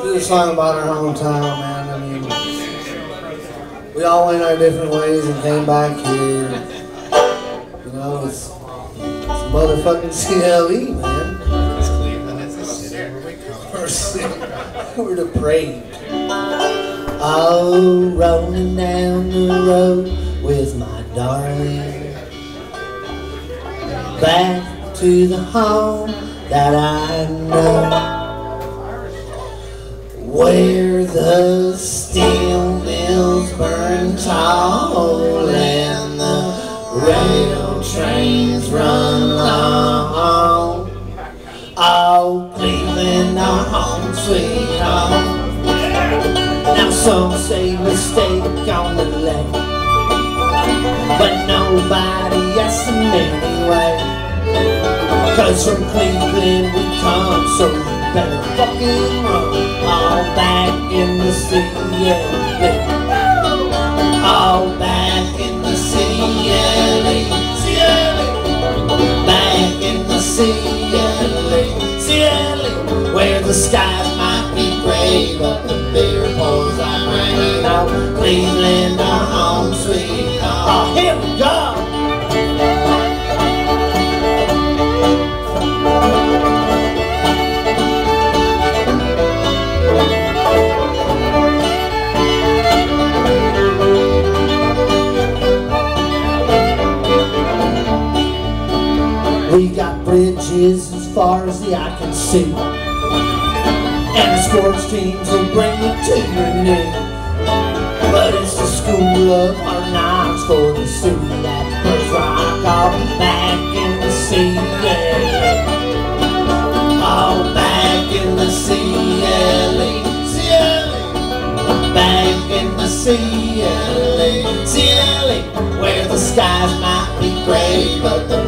Do a song about our hometown, man. I mean, we all went our different ways and came back here. You know, it's, it's motherfucking CLE, man. We're depraved. Oh, rolling down the road with my darling. Back to the home that I know. Where the steel mills burn tall and the rail trains run long. Oh, Cleveland, our home, sweet home. Now some say mistake on the lake, but nobody asks them anyway. Cause from Cleveland we come, so better fucking run. All back in the CLE. All back in the CLE. CLE. Back in the CLE. CLE. Where the skies might be gray, but the beer pours like rain. Now Cleveland, as far as the eye can see. And the sports teams will bring you to your knee. But it's the school of our knocks for the city that First Rock all back in the sea. Yeah. All back in the CLE. CLE. Back in the CLE. CLE. Where the skies might be gray, but the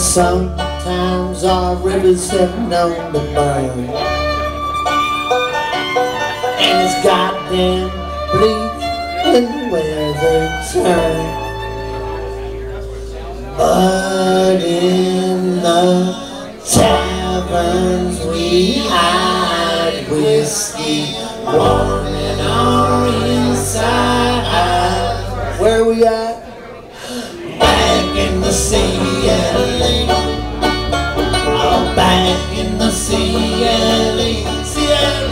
sometimes our rivers have known to burn And it's goddamn bleak when the weather turns But in the taverns we hide whiskey warming our inside Where we at? Back in the CLE. CLE.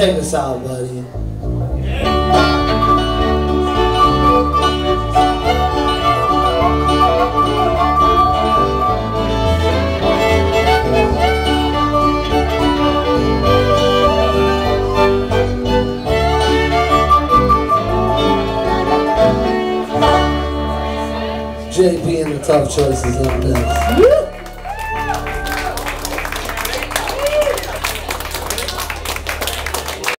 Take us out, buddy. JP and the tough choices up next.